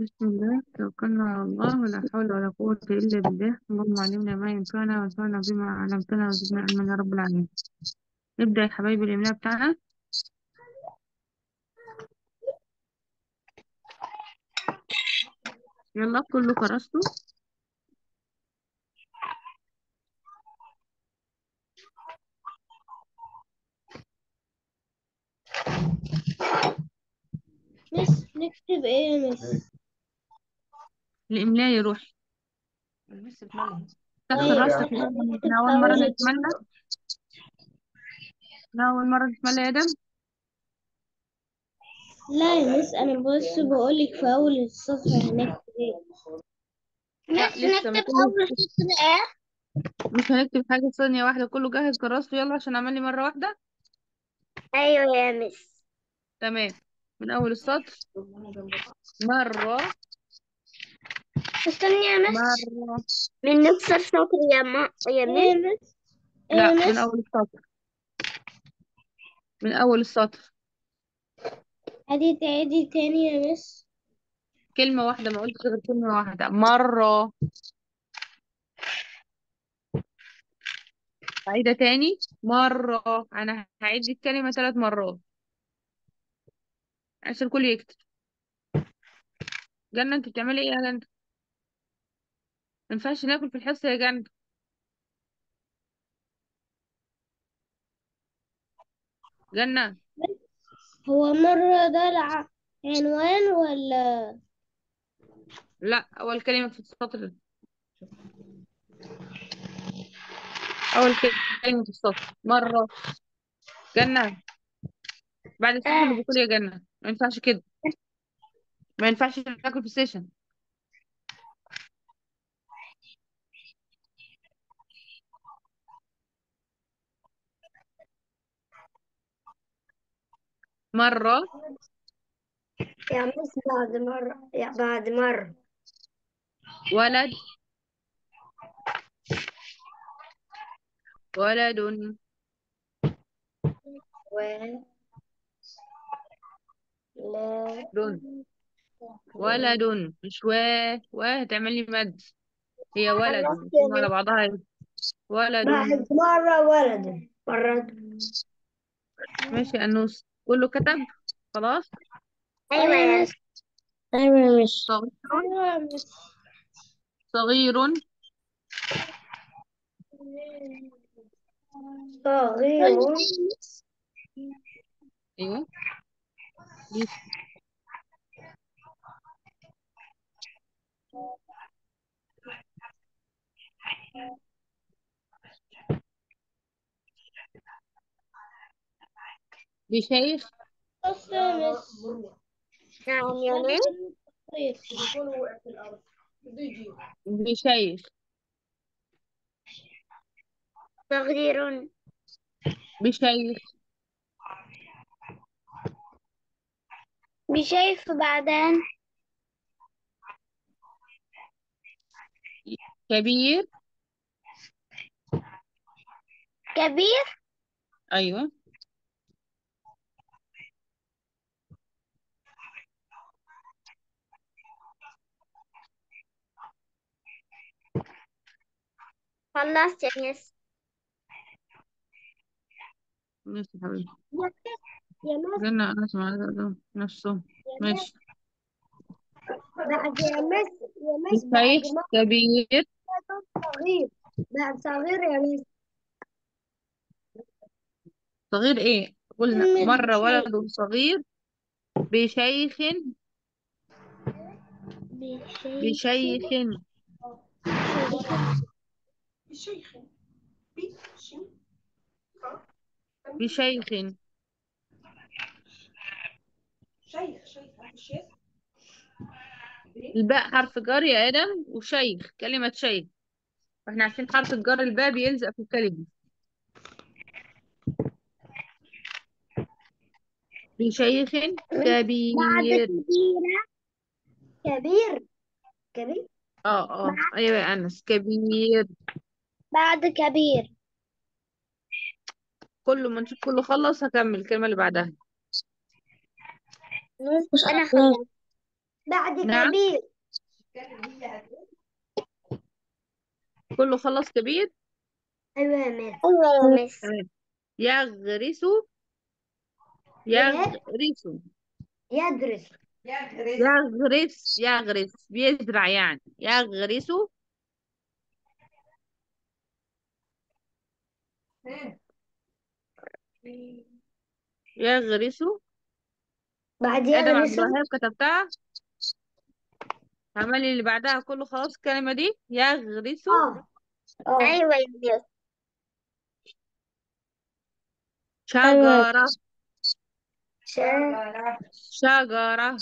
بسم الله توكلنا على الله ولا حول ولا قوة إلا بالله. اللهم علمنا ما ينفعنا وانفعنا بما علمتنا وزدنا علما يا رب العالمين. نبدأ يا حبايبي الإملاء بتاعنا. يلا كله كرسته نكتب إيه يا مس؟ الإملاء يا روحي تاخد أيوة. راسك من أول مرة نتملى من أول مرة نتملى يا دم؟ لا يا مس أنا بس بقولك في أول الصفحة هنكتب إيه لا لسه نكتب سطر إيه مش هنكتب حاجة ثانية واحدة كله جاهز كراسته يلا عشان أعمل لي مرة واحدة؟ أيوه يا مس تمام. من أول السطر؟ مرة. استني يا مس. مرة. من نكسر سطر يا ما يا مس لا من أول السطر. من أول السطر. عادي تعيدي تاني يا مس. كلمة واحدة ما قلتش غير كلمة واحدة. مرة. عيدة تاني؟ مرة. أنا هعيد الكلمة ثلاث مرات. عشان الكل يكتب. جنة أنت بتعملي إيه؟ يا جنة؟ ما ينفعش ناكل في الحصة يا جنة جنة. هو مرة ده الع- عنوان ولا؟ لا أول كلمة في السطر. أول كلمة في السطر. مرة. جنة. بعد ال session آه. اللي بتقول يا جنة. ما ينفعش كده. ما ينفعش ناكل في ال session. مرة. يا مس بعد مرة يا بعد مرة. ولد. ولد. و لا دون ولد. مش واه واه هتعمل لي مد. هي ولد. الكلمة على بعضها. ولد. بعد مرة ولد. مرة. ماشي يا أنوس كله كتب خلاص؟ أيوة يا مس أيوة يا مس صغير صغير صغير أيوه. بيس- بشيخ نعم بشيخ صغير بشيخ بشايف بعدين. كبير؟ كبير؟ أيوه. خلصت يا مس ماشي يا حبيبي. يا مس أنا اسمع نفسه ماشي بعد يا مس يا مس ما كبير صغير. بعد صغير يا مس صغير إيه؟ قلنا مرة. ولد صغير بشيخ. بشيخ. بشيخ. بشيخ. الباء حرف جر يا آدم وشيخ كلمة شيخ. فاحنا عارفين حرف الجر الباء بيلزق في الكلمة. بشيخ كبير. كبيرة كبير. كبير. آه آه. أيوه يا أنس كبير. بعد كبير. كله ما نشوف كله خلص هكمل الكلمة اللي بعدها. مش أنا بعد نعم. كبير. كله خلص كبير؟ أيوة يا مس أيوة يا مس تمام. يغرس. إيه؟ يغرس. يدرس يغرس يغرس بيزرع يعني. يغرس. يغرس بعد آدم عبد الوهاب كتبتها. عملي اللي بعدها كله خلاص الكلمة دي. يغرس آه. آه. أيوة يا مس شجرة. شا- شجرة.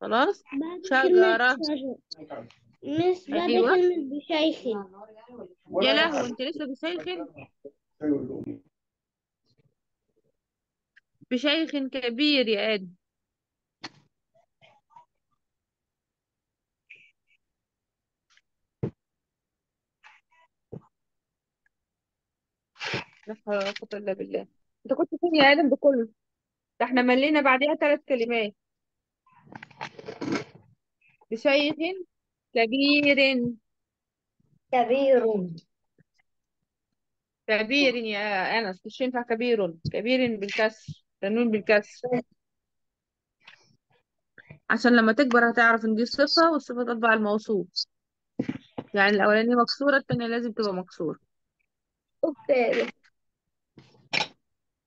خلاص؟ شجرة بعد أيوة. بشيخ يا لهوي أنت لسه بشيخ بشيخ كبير يا آدم لا حول ولا قوة إلا بالله. أنت كنت فين يا آدم؟ بكله ده إحنا ملينا بعديها ثلاث كلمات. بشيخ كبير. كبير. كبير يا أنس مش ينفع كبير. كبير بالكسر تنوين بالكسر. عشان لما تكبر هتعرف إن دي صفة والصفة تتبع الموصوف يعني الأولانية مكسورة التانية لازم تبقى مكسورة. أوكي.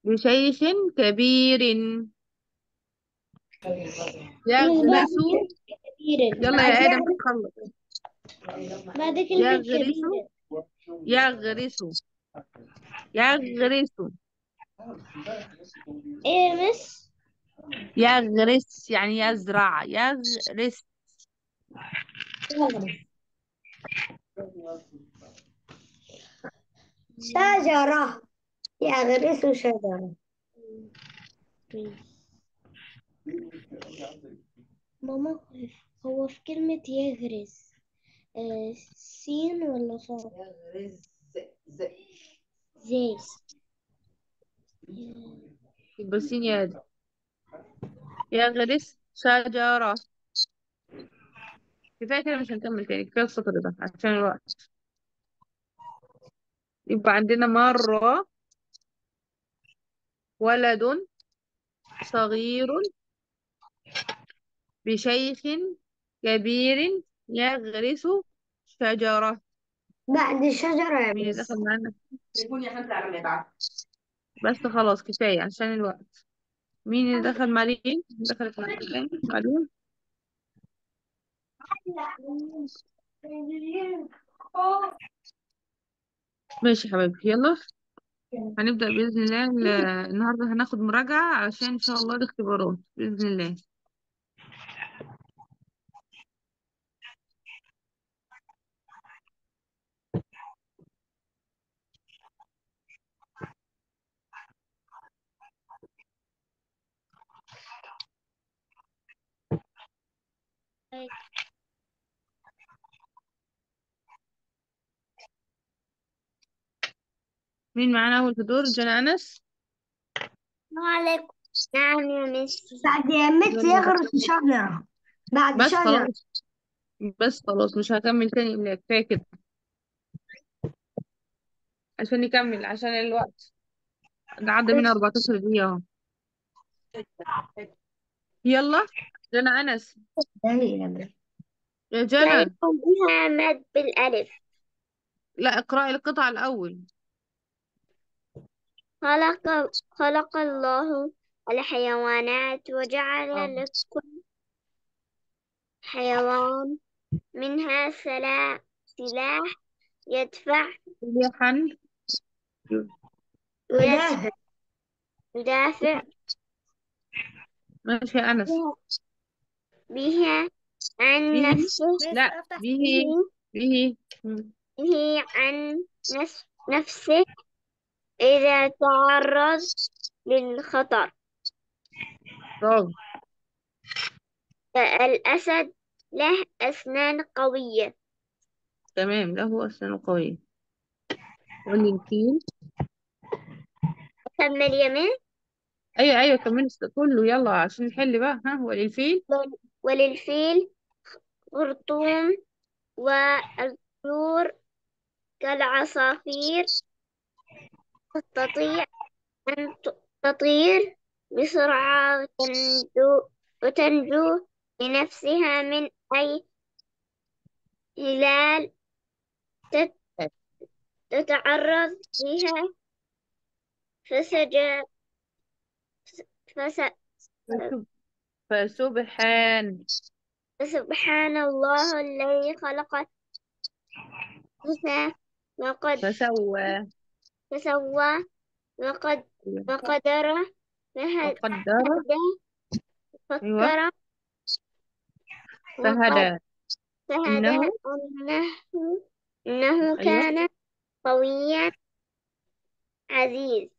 بشيخ كبير. يغرس كبير يلا يا آدم تخلص. بعد كلمة يغرس كبير يغرس يغرس إيه يا مس؟ يغرس يعني يزرع يغرس شجرة. يغرس شجرة. ماما. هو في كلمة يغرس آه سين ولا صاد؟ زي بصين يا آدم. يغرس شجرة كفاية كده مش هنكمل تاني كفاية السطر ده عشان الوقت. يبقى عندنا مرة ولد صغير بشيخ كبير يغرس شجرة. بعد الشجرة يا مين اللي مس دخل معانا بس خلاص كفاية عشان الوقت. مين اللي دخل مريم دخلت مريم مريم ماشي يا حبايبي يلا. هنبدأ بإذن الله. ال- النهاردة هناخد مراجعة عشان إن شاء الله الاختبارات بإذن الله. مين معانا أول في دور جنى أنس. عليكم نعم يا مس بعد يا مس يغرس شجرة بعد بس شجرة خلاص. بس خلاص مش هكمل تاني إلا كفاية كده. عشان نكمل عشان الوقت. ده عدى من 14 دقيقة أهو. يلا. جنى أنس. يا جنى مد بالألف. لا اقرأي القطعة الأول. خلق خلق الله الحيوانات وجعل آه. لكل حيوان منها سلا سلاح يدفع سلاحا. ودافع يدافع ماشي يا أنس. بها عن نفسه. لا به به به عن نفس- نفسه إذا تعرض للخطر. برافو فالأسد له أسنان قوية. تمام له أسنان قوية. وللفيل كمل يمين أيوة أيوة كمل. كله يلا عشان نحل بقى. ها وللفيل وللفيل خرطوم والطيور كالعصافير. تستطيع أن تطير بسرعة وتنجو, وتنجو لنفسها من أي هلال تت- تتعرض بها فسج فس فسبحان. فسبحان الله الذي خلق وقد فسوى. فسوى. وقد وقدر وقدر فكر. فهدى. فهدى. إنه أنه إنه أيوة. كان قويا عزيز.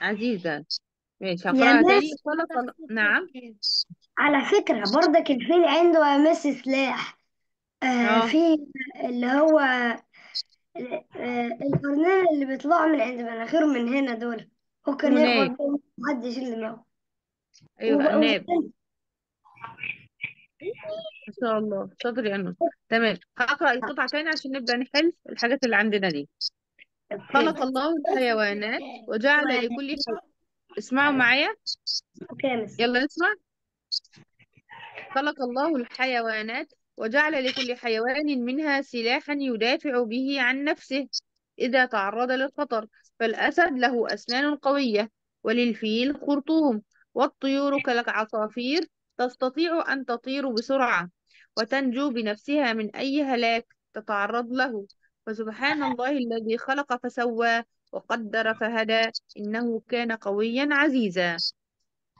عزيزة ماشي يا هقرأها تاني مس خلق ال- نعم. على فكرة برضك الفيل عنده مس سلاح. آه آه. في اللي هو آه القرنين اللي بيطلعوا من عند مناخيره من هنا دول. ممكن اسمه يخبط بيهم محدش يشيل دماغه. أيوة وب- ما شاء الله. شاطر يا أنور تمام. هقرأ القطعة تاني عشان نبدأ نحل الحاجات اللي عندنا دي. خلق أوكي الله الحيوانات وجعل لكل حي... اسمعوا معايا. يلا نسمع خلق الله الحيوانات وجعل لكل حيوان منها سلاحا يدافع به عن نفسه إذا تعرض للخطر فالأسد له أسنان قوية وللفيل خرطوم والطيور كالعصافير تستطيع أن تطير بسرعة وتنجو بنفسها من أي هلاك تتعرض له. فسبحان الله الذي خلق فسوى وقدر فهدى إنه كان قويا عزيزا.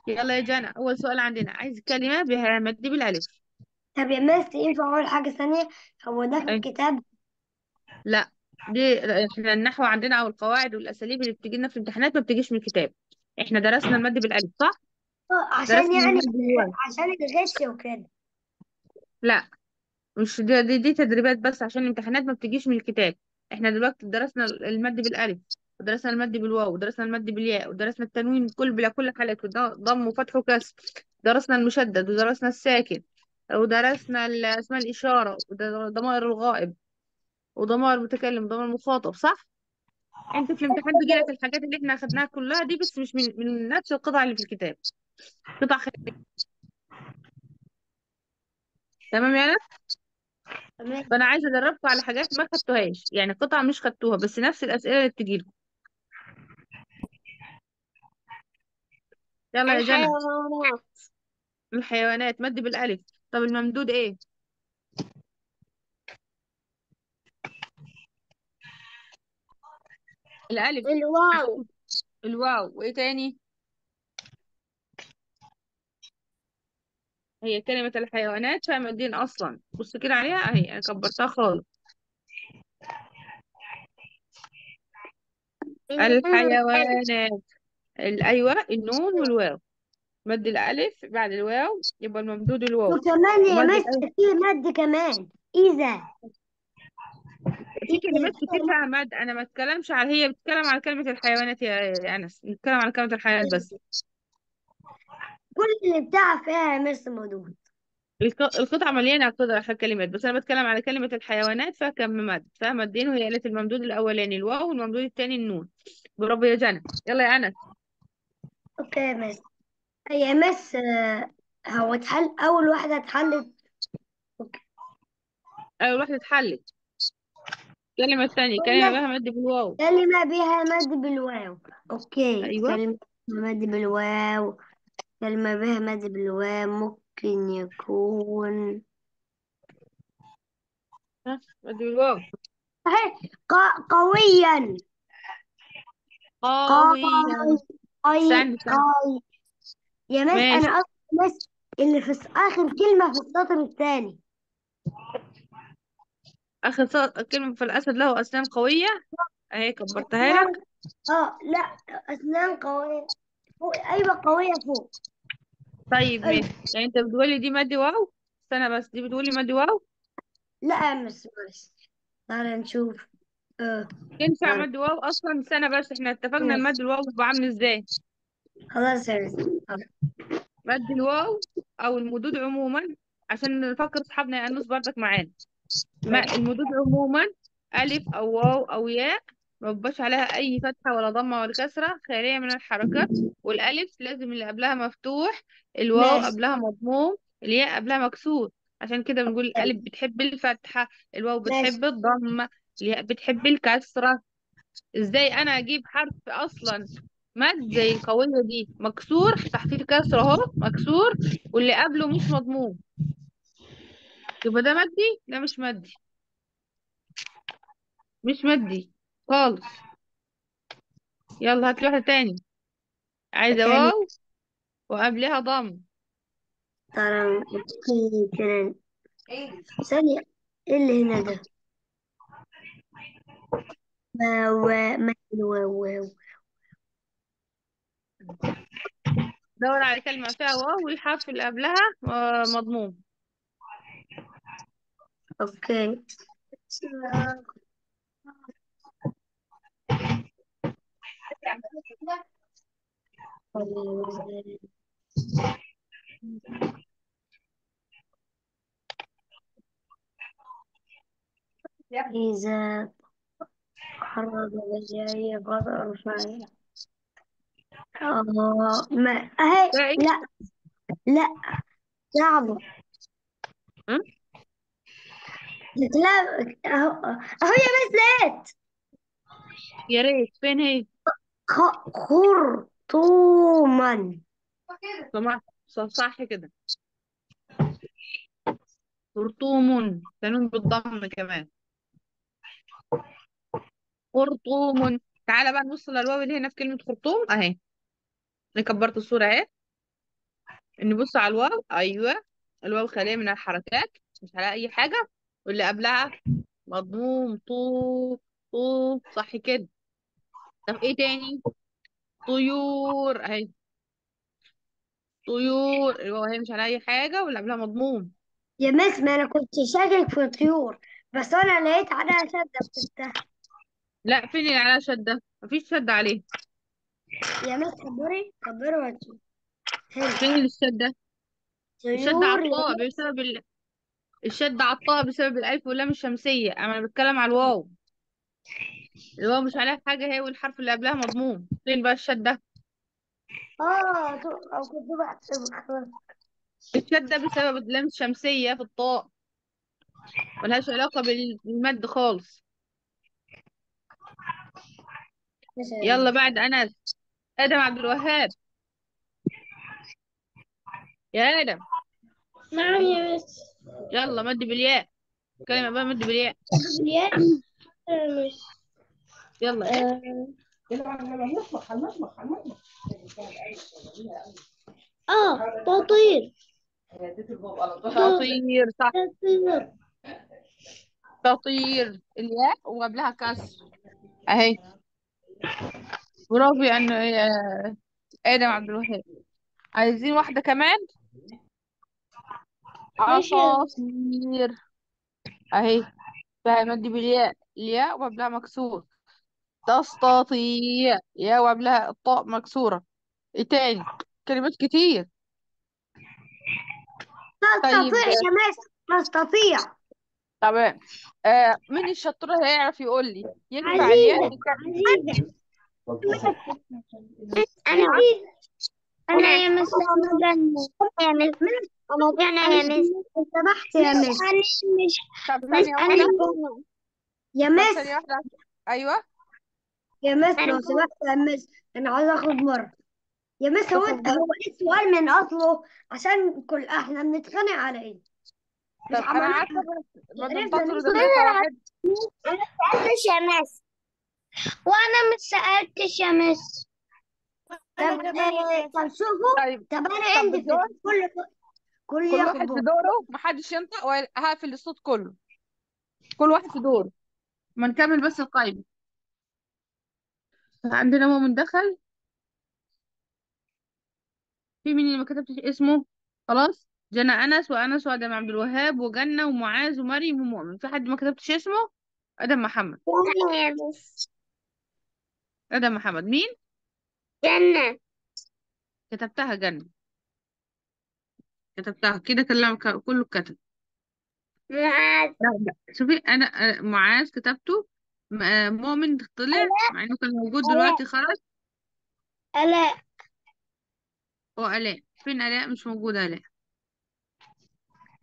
يلا يا جانا أول سؤال عندنا. عايز كلمة بها مد بالألف. طب يا مس ينفع أقول حاجة ثانية. هو ده في الكتاب؟ لا دي إحنا النحو عندنا أو القواعد والأساليب اللي بتجي لنا في الامتحانات ما بتجيش من الكتاب. إحنا درسنا المد بالألف صح؟ آه عشان درسنا يعني عشان الغش وكده. لا مش دي, دي, دي تدريبات بس عشان الامتحانات ما بتجيش من الكتاب. إحنا دلوقتي درسنا المد بالألف. ودرسنا المد بالواو ودرسنا المد بالياء ودرسنا التنوين كل بلا كل حالات ضم وفتح وكسر. درسنا المشدد ودرسنا الساكن ودرسنا اسماء الإشارة وضمائر الغائب وضمائر المتكلم وضمائر المخاطب صح؟ انت في الامتحان بيجيلك الحاجات اللي إحنا اخدناها كلها دي بس مش من من نفس القطع اللي في الكتاب. قطع خارجية تمام يا ناس تمام. فأنا عايزة أدربكم على حاجات ما خدتوهاش يعني قطع مش خدتوها بس نفس الأسئلة اللي بتجيلكم. يلا يا جنى. الحيوانات. الحيوانات مد بالألف. طب الممدود إيه؟ الألف. الواو. الواو. وإيه تاني؟ هي كلمة الحيوانات فيها مدين أصلا. بص كده عليها أهي أنا كبرتها خالص. الحيوانات. ال- أيوه النون والواو. مد الألف بعد الواو يبقى الممدود الواو. وكمان يا مس في مد كمان. إذا. في كلمات كتير فيها مد. أنا ما أتكلمش على هي بتتكلم على كلمة الحيوانات يا أنس. بتتكلم على كلمة الحيوانات بس. كل اللي بتاع فيها يا مس موجود الق- القطعة مليانة قطع كلمات. بس أنا بتكلم على كلمة الحيوانات فيها كم مد. فيها مدين وهي قالت الممدود الأولاني الواو والممدود الثاني النون. برافو يا جنى. يلا يا أنس. okay يا miss يا miss آه، هو اتحل أول واحدة اتحلت. okay. أول واحدة اتحلت. الكلمة الثانية كلمة بها مد بالواو. كلمة بها مد بالواو. okay. أيوه. كلمة بها مد بالواو. كلمة بها مد بالواو ممكن يكون. ها؟ مد بالواو. صحيح. ق- قويا. قويا. قوي استنى استنى قوي يا مس ماشي. أنا قصدي مس اللي في آخر كلمة في السطر الثاني آخر سطر كلمة فالاسد له أسنان قوية. أهي كبرتها أسنان لك آه لا أسنان قوية. فوق أيوه قوية فوق. طيب أيوة. ماشي. يعني أنت بتقولي دي مد واو؟ استنى بس دي بتقولي مد واو؟ لا يا miss معلش. تعالى نشوف. آه. ينفع تعالى. مد واو أصلا سنة بس إحنا اتفقنا. المد الواو بيبقى عامل إزاي خلاص يا miss مد الواو أو المدود عموما عشان نفكر أصحابنا يا أنس برضك معانا ما المدود عموما ألف أو واو أو ياء ما بيبقاش عليها أي فتحة ولا ضمة ولا كسرة خالية من الحركات والألف لازم اللي قبلها مفتوح الواو ماشي. قبلها مضموم الياء قبلها مكسور عشان كده بنقول الألف بتحب الفتحة الواو. بتحب الضمة الياء بتحب الكسرة؟ إزاي أنا أجيب حرف أصلا مد زي القوية دي؟ مكسور تحتيه الكسرة أهو مكسور واللي قبله مش مضموم يبقى ده مدي؟ ده مش مدي. مش مدي خالص. يلا هات واحدة تاني. عايزة تاني. واو؟ وقبلها ضم. كده ثانية إيه اللي هنا ده؟ واو دور على كلمة فيها واو والحرف اللي قبلها آه، مضموم okay. إذا خرج وجاي غدر فعل آه ما أهي إيه؟ لا لا صعبة؟ لا أهو أهو يا مثلات يا ريت فين هي؟ خرطوما سمعت صح صح كده. خرطوم تنون بالضم كمان. خرطوم. تعالى بقى نبص للواو اللي هنا في كلمة خرطوم. أهي. أنا كبرت الصورة أهي. نبص على الواو. أيوه. الواو خالية من الحركات. مش عليها أي حاجة. واللي قبلها مضموم. طو طو. صح كده. طب إيه تاني؟ طيور. أهي. طيور. الواو أهي مش عليها أي حاجة. واللي قبلها مضموم. يا مس ما أنا كنت شاكك في الطيور بس أنا لقيت عليها شدة بتفتح لا فين اللي عليها شدة مفيش شدة عليه. يا مس كبري كبري وهاتي هنا فين الشدة الشدة على طيور الطاء بسبب ال... الشدة على الطاء بسبب الألف واللام الشمسية. أما أنا بتكلم على الواو. الواو مش عليها حاجة هي والحرف اللي قبلها مضموم فين بقى الشدة آه أو كنت الشدة بسبب اللام الشمسية في الطاء. ملهاش علاقة بال- بالمد خالص مثلا يلا بعد أنس آدم عبد الوهاب. يا آدم. نعم يا مس يلا مد بالياء. كلمة بقى مد بالياء. الياء مش يلا. آه تطير. تطير صح. تطير. تطير. الياء وقبلها كسر. أهي. برافو يعني يا آدم عبد الوهاب. عايزين واحدة كمان؟ ماشي. عصافير. أهي فيها مد بالياء الياء وقبلها مكسور. تستطيع ياء وقبلها الطاء مكسورة. إيه تاني؟ كلمات كتير. طيب. تستطيع يا مس تستطيع. تمام. آه مين الشطور هيعرف يقول لي؟ ينفع عزيزة. تك- عزيزة. أنا أنا يا مس. أنا يا مس. أنا يا مس. سمحت يا مس. أنا مش طب ثانية أنا واحدة. يا مس. ثانية واحدة. أيوه. يا مس أنا لو سمحت يا مس. أنا عايزة آخد مره يا مس هو هو إيه السؤال من أصله؟ عشان كل إحنا بنتخانق على إيه؟ مش طب أنا بس ما سألتش يا مس وأنا مش سألتش يا مس طب طب شوفوا طيب طب أنا عندي كل كل كل واحد في دور. دوره. محدش ينطق. وهقفل الصوت كله. كل واحد في دوره ما نكمل بس القايمة. عندنا مؤمن دخل. في مين اللي ما كتبتش اسمه؟ خلاص. جنى أنس وأنس وآدم عبد الوهاب وجنة ومعاذ ومريم ومؤمن في حد ما كتبتش اسمه؟ آدم محمد. آدم محمد. مين؟ جنة كتبتها جنة كتبتها. كده كلام كله كتب معاذ. لا لا. شوفي أنا معاذ كتبته. مؤمن طلع مع إنه كان موجود دلوقتي خرج ألا هو آلاء. فين آلاء؟ مش موجودة آلاء.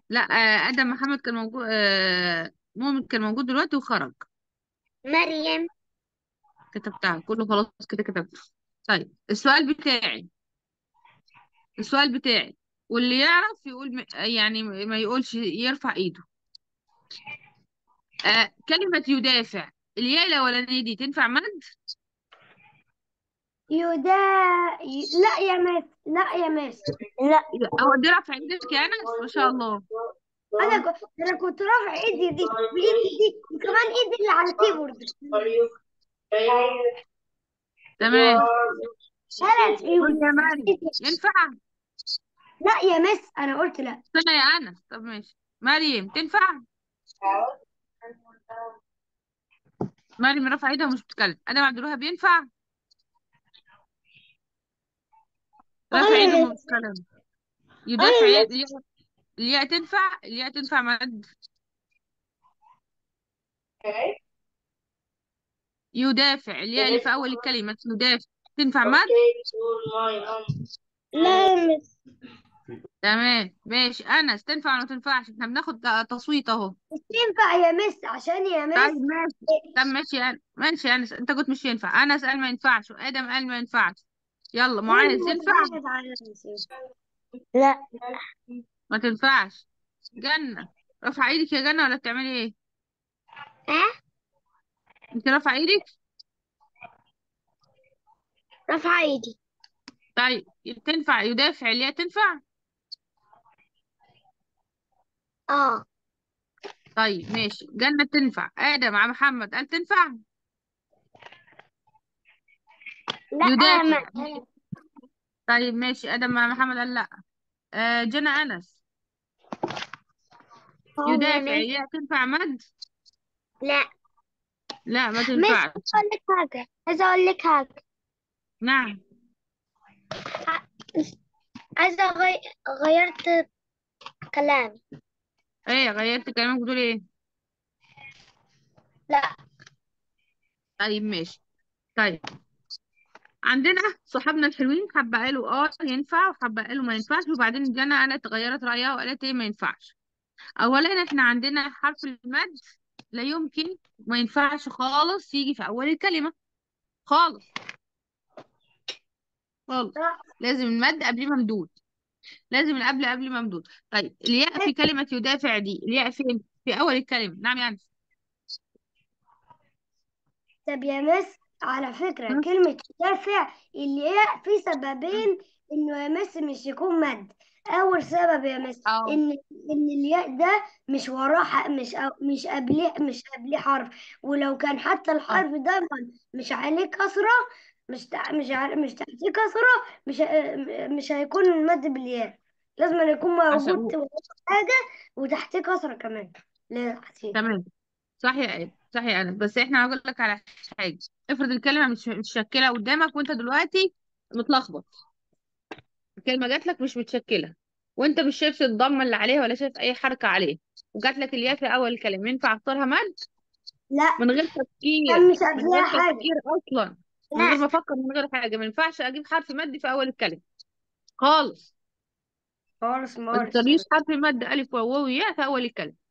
لا آه، آدم محمد كان موجود آه، مؤمن كان موجود دلوقتي وخرج. مريم. كتبتها كله خلاص كده كتبته. طيب السؤال بتاعي. السؤال بتاعي واللي يعرف يقول م... يعني ما يقولش يرفع ايده. آه كلمة يدافع الياء الأولانية دي تنفع مد؟ يدا ي... لا يا مس لا يا مس لا أو دي رفع إيدك يا أنس ما شاء الله. أنا كنت أنا كنت رافع ايدي دي وايدي دي وكمان ايدي اللي على الكيبورد تمام. ثلاث ايدي ينفع؟ لا يا مس أنا قلت لا. استنى يا أنس طب ماشي. مريم تنفع؟ مريم رفع ايدها ومش بتتكلم. أدم عبد الوهاب ينفع؟ رفع ايده ومش بيتكلم يدافع يا- الياء الياء تنفع؟ الياء تنفع مد؟ يدافع. الياء اللي في أول الكلمة؟ يدافع تنفع مد؟ لا تمام. ماشي. أنس تنفع ولا ما تنفعش؟ إحنا بناخد تصويت أهو. مش ينفع يا مس عشان يا طيب مس ماشي. طب ماشي يا أن- ماشي أنس. أنت قلت مش ينفع. أنس قال ما ينفعش وآدم قال ما ينفعش. يلا معاذ ينفع لا. ما تنفعش. جنة. رفع إيدك يا جنة ولا بتعملي إيه؟ ها؟ انت رافعة إيدك؟ رفع ايدي. طيب تنفع يدافع الياء تنفع؟ آه. طيب ماشي. جنة تنفع. آدم مع محمد قال تنفع؟ لا يدافع مس طيب ماشي. آدم مع محمد قال لا. آه جنى أنس. يدافع الياء تنفع مد؟ لا. لا ما تنفعش. عايزة أقول لك حاجة. عايزة أقول لك حاجة. نعم. عايزة أغي... غيرت كلامي إيه غيرت كلامك؟ بتقول إيه؟ لا. طيب ماشي. طيب. عندنا صحابنا الحلوين حبة قالوا آه ينفع وحبة قالوا ما ينفعش وبعدين جنى أنا اتغيرت رأيها وقالت إيه ما ينفعش. اولا إحنا عندنا حرف المد لا يمكن ما ينفعش خالص يجي في أول الكلمة. خالص. خالص. لازم المد قبل ممدود. لازم القبل قبل ممدود. طيب الياء في كلمة يدافع دي الياء فين؟ في أول الكلمة. نعم يعني طب يا مس على فكرة? كلمة دافع الياء في سببين إنه يا مس مش يكون مد. أول سبب يا مس آه إن إن الياء ده مش وراه مش مش قبليه مش قبليه حرف. ولو كان حتى الحرف ده مش عليه كسرة مش تع- مش ع- مش تحتيه كسرة مش ه- مش هيكون المد بالياء. لازم يكون عشان موجود وراه حاجة وتحتيه كسرة كمان. لا تحتيه تمام. صح يا آدم صح يا آدم بس إحنا هقول لك على حاجة. افرض الكلمة مش متشكلة قدامك وانت دلوقتي متلخبط. الكلمة جات لك مش متشكلة. وانت مش شايف الضمة اللي عليها ولا شايف أي حركة عليها. وجات لك الياء في أول الكلمة ينفع أختارها مد لا. من غير تفكير. كان مش من غير حاجة. تفكير أصلا. من غير لا ما أفكر من غير حاجة. ما ينفعش أجيب حرف مد في أول الكلمة خالص. خالص ما مارس حرف مد ألف وواو وياء في أول الكلمة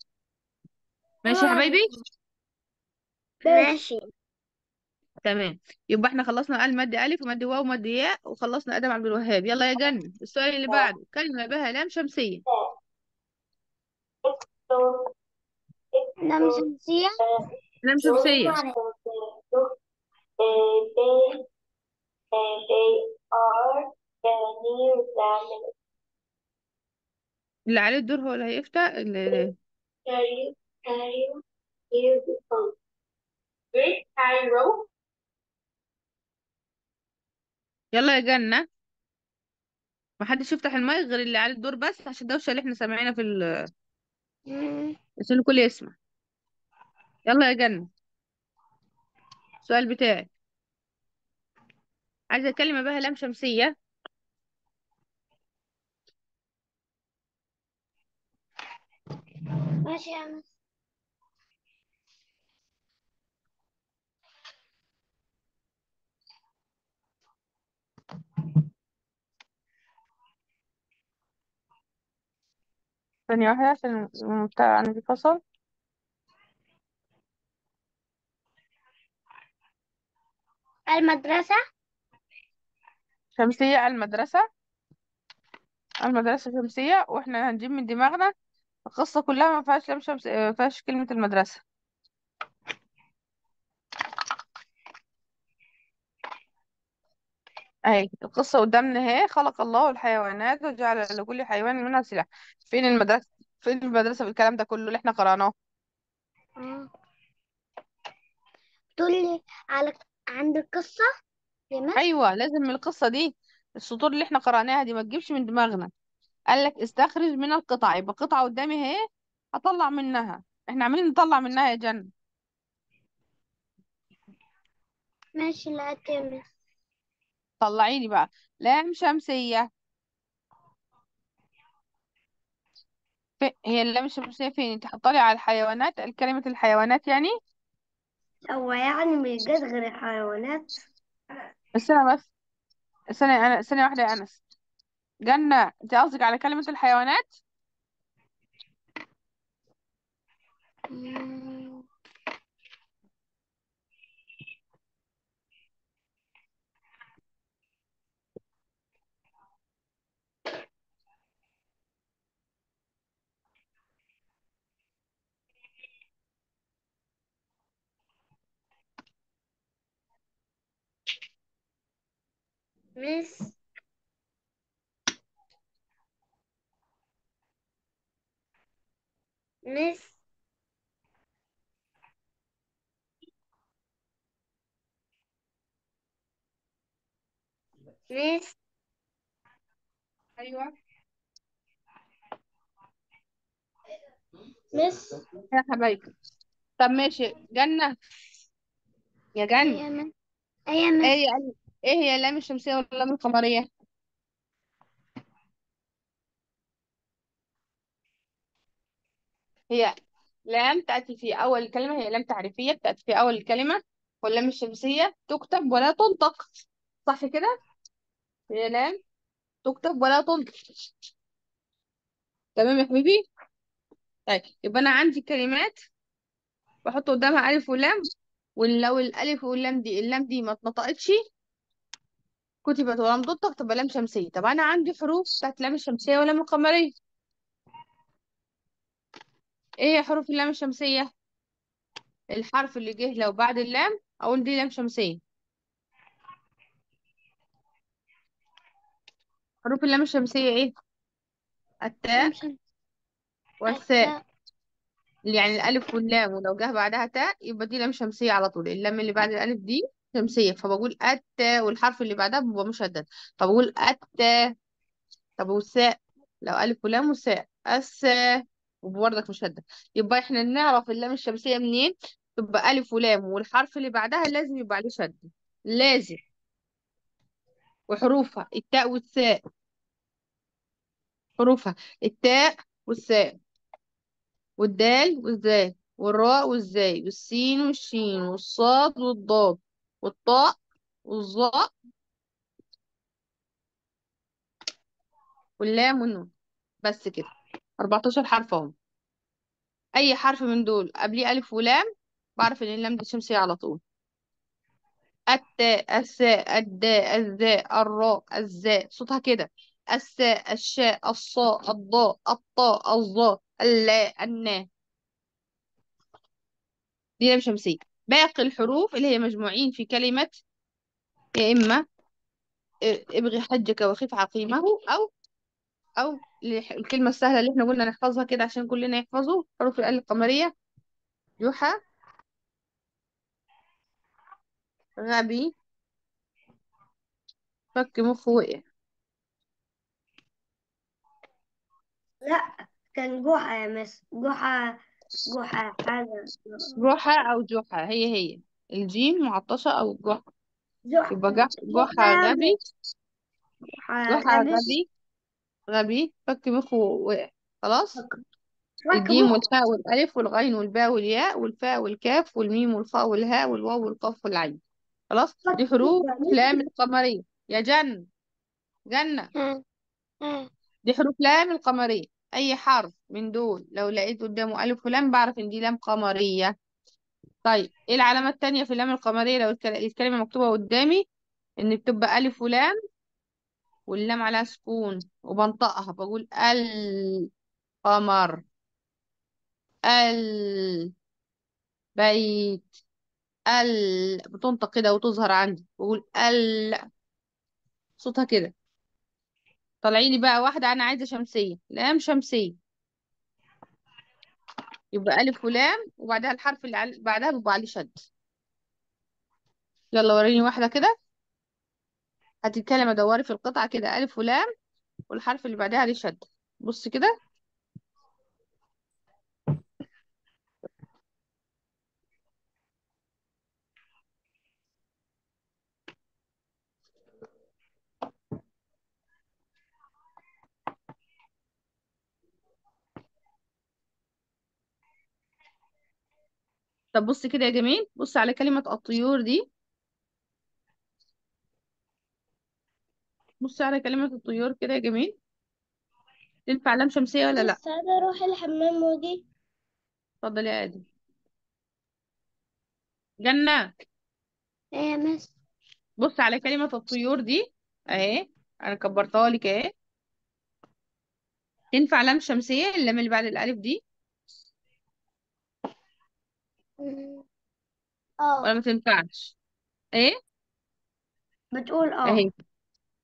ماشي يا حبايبي؟ ماشي. تمام. يبقى إحنا خلصنا ال مد ألف ومد واو ومد ياء وخلصنا آدم عبد الوهاب. يلا يا جنة السؤال اللي بعده. كلمة بها لام شمسية. لام شمسية. لام شمسية. اللي عليه الدور هو اللي هيفتح. اللي... يلا يا جنة. محدش يفتح المايك غير اللي على الدور بس عشان الدوشة اللي إحنا سامعينها في ال مم. عشان الكل يسمع. يلا يا جنة. السؤال بتاعي. عايزة كلمة بها لام شمسية. ماشي يا مس ثانية واحدة عشان بتاع عندي فصل. المدرسة؟ شمسية المدرسة. المدرسة شمسية وإحنا هنجيب من دماغنا القصة كلها ما فيهاش شمس ما فيهاش كلمة المدرسة. اهي القصة قدامنا اهي خلق الله الحيوانات وجعل لكل حيوان منها سلاح. فين المدرسة؟ فين المدرسة بالكلام ده كله اللي إحنا قرأناه؟ آه. تقولي على عند القصة؟ مس أيوه لازم القصة دي. السطور اللي إحنا قرأناها دي ما تجيبش من دماغنا. قال لك استخرج من القطع يبقى قطعة قدامي أهي هطلع منها. إحنا عاملين نطلع منها يا جنة ماشي لا يا مس طلعي لي بقى. لام شمسية. في... هي اللام الشمسية فين؟ انت حطالي على الحيوانات كلمة الحيوانات يعني؟ هو يعني جت غير الحيوانات. استنى بس استنى أنا ثانية واحدة يا أنس. جنة انت قصدك على كلمة الحيوانات؟ مم. مس مس مس أيوه. مس يا حبايبي. طب ماشي. جنة. يا جنة. يا مس يا إيه هي اللام الشمسية واللام القمرية؟ هي لام تأتي في أول الكلمة هي لام تعريفية بتأتي في أول الكلمة واللام الشمسية تكتب ولا تنطق. صح كده؟ هي لام تكتب ولا تنطق. تمام يا حبيبي؟ طيب يبقى أنا عندي كلمات بحط قدامها ألف ولام ولو الألف واللام دي اللام دي ما اتنطقتش كتبت ولم تنطق تبقى لام شمسية. طب أنا عندي حروف بتاعت لام الشمسية ولام القمرية. إيه هي حروف اللام الشمسية؟ الحرف اللي جه لو بعد اللام أقول دي لام شمسية. حروف اللام الشمسية إيه؟ التاء والثاء. يعني الألف واللام ولو جه بعدها تاء يبقى دي لام شمسية على طول. اللام اللي بعد الألف دي شمسية فبقول التاء والحرف اللي بعدها بيبقى مشدد. فبقول التاء طب والثاء لو ألف ولام وثاء الثاء وبرضك مشدد. يبقى إحنا نعرف اللام الشمسية منين؟ تبقى ألف ولام والحرف اللي بعدها لازم يبقى عليه شد. لازم. وحروفها التاء والثاء حروفها التاء والثاء والدال والذال والراء والزاي والسين والشين والصاد والضاد. والطاء والظاء واللام والنون. بس كده. 14 حرف أهو. أي حرف من دول قبليه ألف ولام بعرف إن اللام دي شمسية على طول. التاء الثاء الداء الذاء الراء الزاء صوتها كده. الساء الشاء الصاء الضاء الطاء الظاء اللاء النا دي لام شمسية. باقي الحروف اللي هي مجموعين في كلمة يا إما ابغي حجك وخف عقيمه أو أو الكلمة السهلة اللي إحنا قلنا نحفظها كده عشان كلنا يحفظوا حروف الآلة القمرية يوحى غبي فك مخه وقع لا كان جحا يا مس جحا جحا حاجة. جحا أو جحا هي هي. الجيم معطشة أو جحا. يبقى جح- جحا غبي. جحا غبي. غبي. فك مخه وقع. خلاص؟ الجيم مخ. والحاء والألف والغين والباء والياء والفاء والكاف والميم والخاء والهاء والواو والقاف والعين. خلاص؟ دي حروف لام القمرية. يا جن. جنة. دي حروف لام القمرية. أي حرف من دول. لو لقيت قدامه ألف ولام بعرف إن دي لام قمرية. طيب إيه العلامة التانية في اللام القمرية؟ لو الكل- الكلمة مكتوبة قدامي إن بتبقى ألف ولام واللام عليها سكون وبنطقها بقول القمر. البيت. ال بتنطق كده وتظهر عندي. بقول ال صوتها كده. طلعي لي بقى واحدة أنا عايزة شمسية. لام شمسية. يبقى ألف ولام وبعدها الحرف اللي بعدها بيبقى عليه شد. يلا وريني واحدة كده. هاتي الكلمة دوري في القطعة كده. ألف ولام والحرف اللي بعدها عليه شد. بص كده. طب بص كده يا جميل بص على كلمة الطيور دي. بص على كلمة الطيور كده يا جميل. تنفع لام شمسية ولا لأ؟ بس عايزة أروح الحمام وأجي. اتفضل يا آدم. جنة. إيه يا مس؟ بص على كلمة الطيور دي أهي أنا كبرتها لك أهي. تنفع لام شمسية اللام اللي بعد الألف دي؟ مم. ولا آه ما تنفعش. إيه؟ بتقول أهي.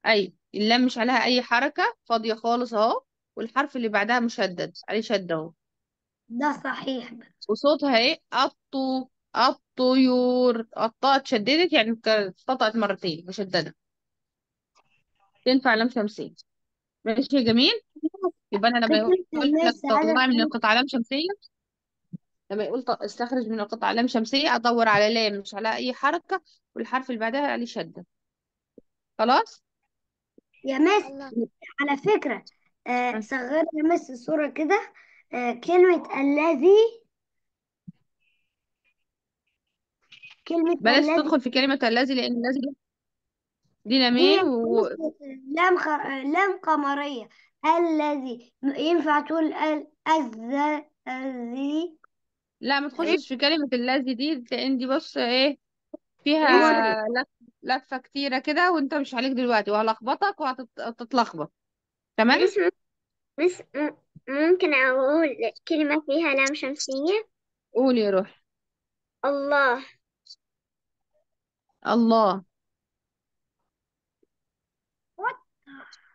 آه اي اللام مش عليها أي حركة فاضية خالص أهو والحرف اللي بعدها مشدد. عليه شد أهو. ده صحيح. بقى. وصوتها إيه؟ الطو الطيور الطاء اتشددت يعني اتقطعت مرتين مشددة. تنفع لام شمسية. ماشي يا جميل. يبقى أنا لما فكرة لك الناس على طلعي من القطعة لام شمسية. لما يقول استخرج من القطعة لام شمسية أدور على لام مش على أي حركة والحرف اللي بعدها عليه شدة. خلاص؟ يا مس على فكرة آه أه. صغر يا مس الصورة كده آه كلمة الذي كلمة بلاش الذي. تدخل في كلمة الذي لأن الذي دي لامين و... لام خ... لام قمرية. الذي ينفع تقول ال الذ الذي؟ لا ما تخشش في كلمة الذي دي لأن دي بص إيه فيها لف... لفة كتيرة كده وأنت مش عليك دلوقتي وهلخبطك وهتتلخبط تمام؟ بس بس م- ممكن أقول كلمة فيها لام شمسية؟ قولي يا روح الله. الله.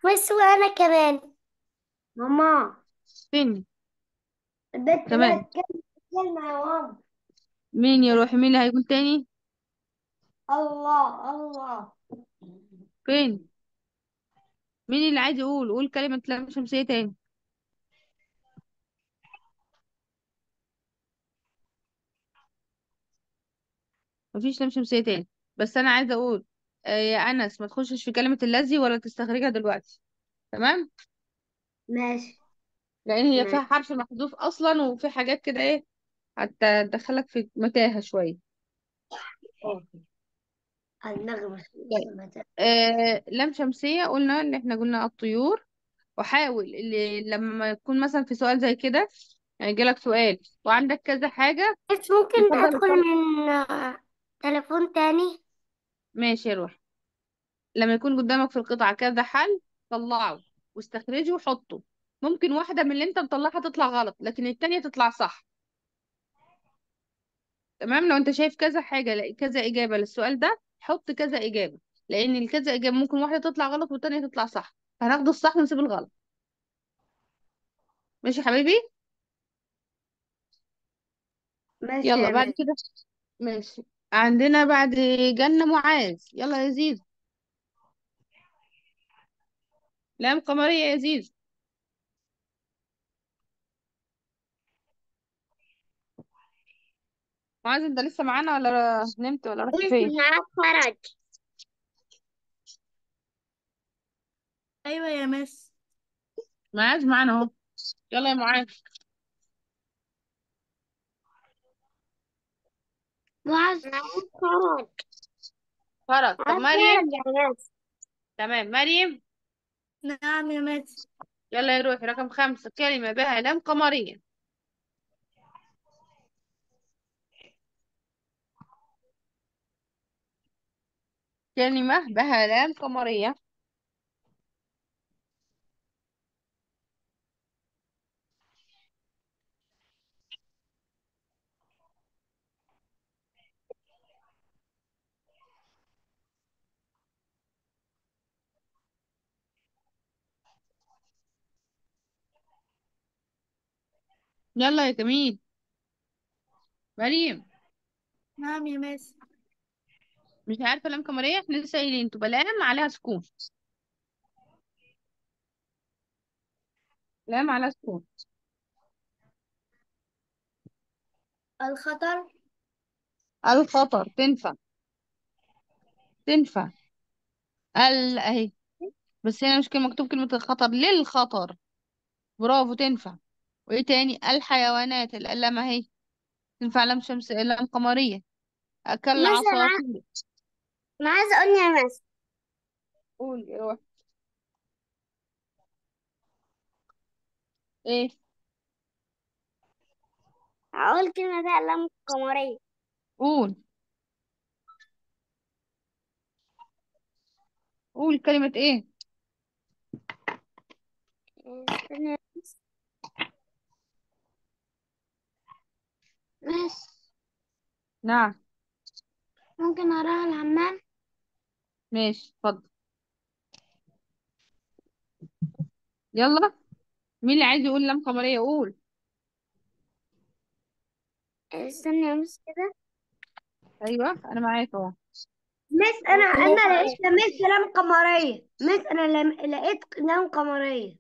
بس وأنا كمان. ماما. فين؟ البنت تمام. كلمة كلمة يا ماما مين يا روحي؟ مين اللي هيقول تاني؟ الله الله. فين؟ مين اللي عايز يقول؟ قول كلمة لام شمسية تاني. مفيش لام شمسية تاني. بس أنا عايزة أقول آه يا أنس ما تخشش في كلمة الذي ولا تستخرجها دلوقتي. تمام؟ ماشي. لأن هي ماشي. فيها حرف محذوف أصلا وفي حاجات كده إيه هتدخلك في متاهة شوية. النغمة. طيب. آه لام شمسية قلنا إن إحنا قلنا الطيور. وحاول اللي لما يكون مثلا في سؤال زي كده يعني يجيلك سؤال وعندك كذا حاجة بس ممكن يفضل أدخل الطرف من آه، تليفون تاني. ماشي يا روح لما يكون قدامك في القطعة كذا حل طلعه واستخرجه وحطه. ممكن واحدة من اللي أنت مطلعها تطلع غلط لكن التانية تطلع صح. تمام؟ لو أنت شايف كذا حاجة لا- كذا إجابة للسؤال ده حط كذا إجابة لأن الكذا إجابة ممكن واحدة تطلع غلط والتانية تطلع صح. هناخد الصح ونسيب الغلط. ماشي يا حبيبي؟ ماشي يلا يا بعد كده. ماشي. عندنا بعد جنة معاذ. يلا يا زيزو لام قمرية يا زيزو معاذ انت لسه معانا ولا نمت ولا رحت فين؟ معاك فرج أيوه يا مس. معاذ معانا اهو. يلا يا معاذ معاذ فرج فرج طب مريم؟ يا مس. تمام. مريم؟ نعم يا مس. يلا يا روحي. رقم خمسة. كلمة بها لام قمرية كلمة بها لام قمرية. يلا يا جميل. مريم. نعم يا مس مش عارفة لام قمرية إحنا لسه قايلين تبقى لام عليها سكون. لام عليها سكون. الخطر؟ الخطر تنفع. تنفع. ال أهي. بس هنا مش كلمة مكتوب كلمة الخطر. للخطر. برافو تنفع. وإيه تاني؟ الحيوانات الألام أهي. تنفع لام شمس لام قمرية. أكل مثلا عصافير. أنا عايزة أقول يا مس. قول روح إيه؟ هقول كلمة بقى لام قمرية. قول. قول كلمة إيه؟ استنى مس. نعم. ممكن أراها الحمام ماشي اتفضل. يلا. مين اللي عايز يقول لام قمرية؟ قول. استنى يا مس كده. أيوه أنا معاك أهو. مس أنا أنا لقيت مس لام قمرية. مس أنا لم- لقيت لام قمرية.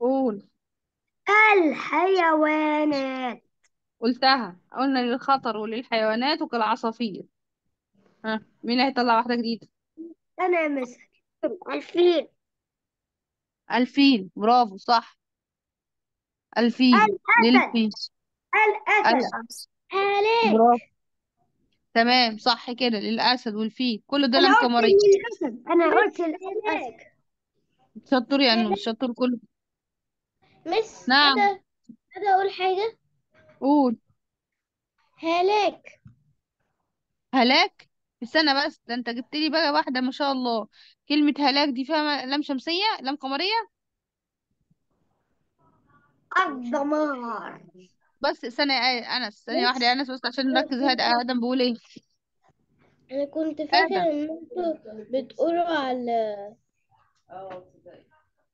قول. الحيوانات. قلتها. قلنا للخطر وللحيوانات وكالعصافير ها مين اللي هيطلع واحدة جديدة؟ أنا يا مس الفيل الفيل برافو صح. الفيل الأسد. للفيل الأسد. هالك برافو. تمام صح كده. للأسد والفيل كل ده أنا لام قلت قمرية الأسد. أنا قلت الأسد. شطور يا نور شطور. كله مس نعم. أقدر أقول حاجة. قول. هالك هلاك؟ استنى بس ده انت جبت لي بقى واحدة ما شاء الله. كلمة هلاك دي فيها لام شمسية؟ لام قمرية؟ الدمار. بس استنى يا أنس ثانية واحدة يا أنس بس عشان نركز هاد آدم بيقول إيه؟ أنا كنت فاكرة آدم إن أنتوا بتقولوا على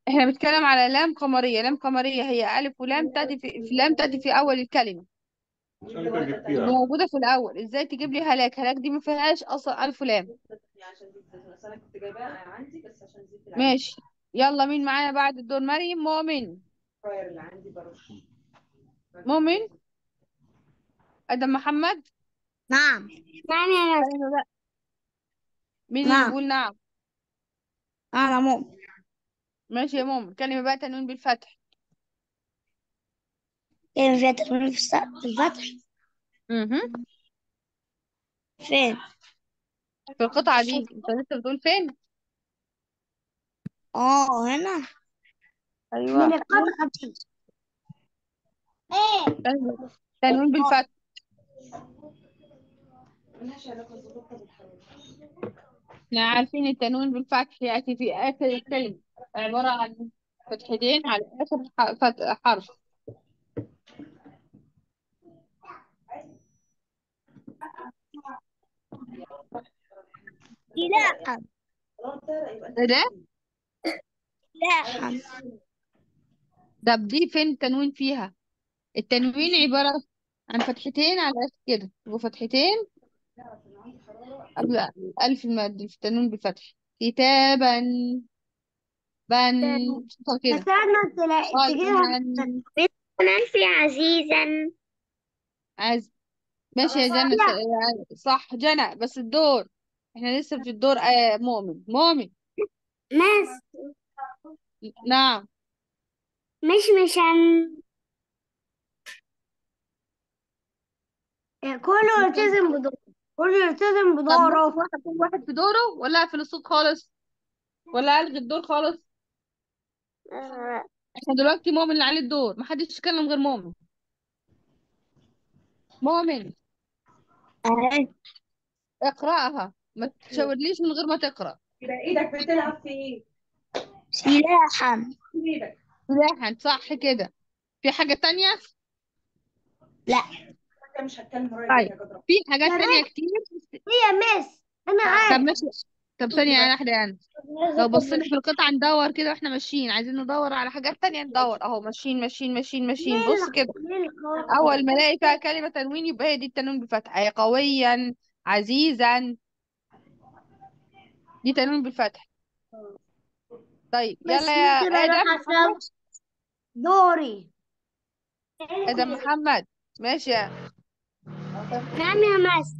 إحنا بنتكلم على لام قمرية. لام قمرية هي ألف ولام تأتي في, في لام تأتي في أول الكلمة. موجودة في الأول. إزاي تجيب لي هلاك؟ هلاك دي ما فيهاش أصلا. ألف ولام ماشي. يلا مين معايا بعد الدور؟ مريم مؤمن. مؤمن؟ أدم محمد؟ نعم. نعم يا مين اللي نعم. بيقول نعم؟ أنا مؤمن. ماشي يا مؤمن. كلمة بقى تنوين بالفتح. كان فيها تنوين في الفتح مهم. فين؟ في القطعة دي. انت لسه بتقول فين؟ آه هنا. من أيوه القطعة دي. إيه؟ تنوين تنوين بالفتح. إحنا عارفين التنوين بالفتح يأتي في آخر الكلمة. عبارة عن فتحتين على آخر حرف. لاحم إيه ده لاحم ده دي فين التنوين فيها؟ التنوين عبارة عن فتحتين على كده يبقوا فتحتين قبل ألف المد في التنوين بالفتح. كتابا. بن. كده. تجيبها عزيزا. عز ماشي يا جنى س- صح جنى بس الدور إحنا لسه في الدور آه مؤمن مؤمن. مس نعم. مش مش هن إيه، كله يلتزم بدوره. كله يلتزم طب بدوره. واحد كل واحد في دوره؟ ولا اقفل الصوت خالص؟ ولا ألغي الدور خالص؟ آه، إحنا دلوقتي مؤمن اللي عليه الدور محدش يتكلم غير مؤمن. مؤمن. آه، اقرأها. ما تشاورليش من غير ما تقرأ. يبقى إيدك بتلعب في إيه؟ سلاحا. سلاحا صح كده. في حاجة تانية؟ لا. مش هتكلم طيب. في حاجات تانية كتير؟ هي مس أنا طب عارف. ماشي. طب ثانية واحدة يعني لو بصينا في القطعة ندور كده وإحنا ماشيين عايزين ندور على حاجات تانية ندور. اهو ماشيين ماشيين ماشيين ماشيين. بص كده أول ما ألاقي فيها كلمة تنوين يبقى هي دي التنوين بالفتح أي قويا عزيزا. دي تنوين بالفتح طيب يلا يا آدم محمد. دوري. آدم محمد. ماشي يا. نعم يا مس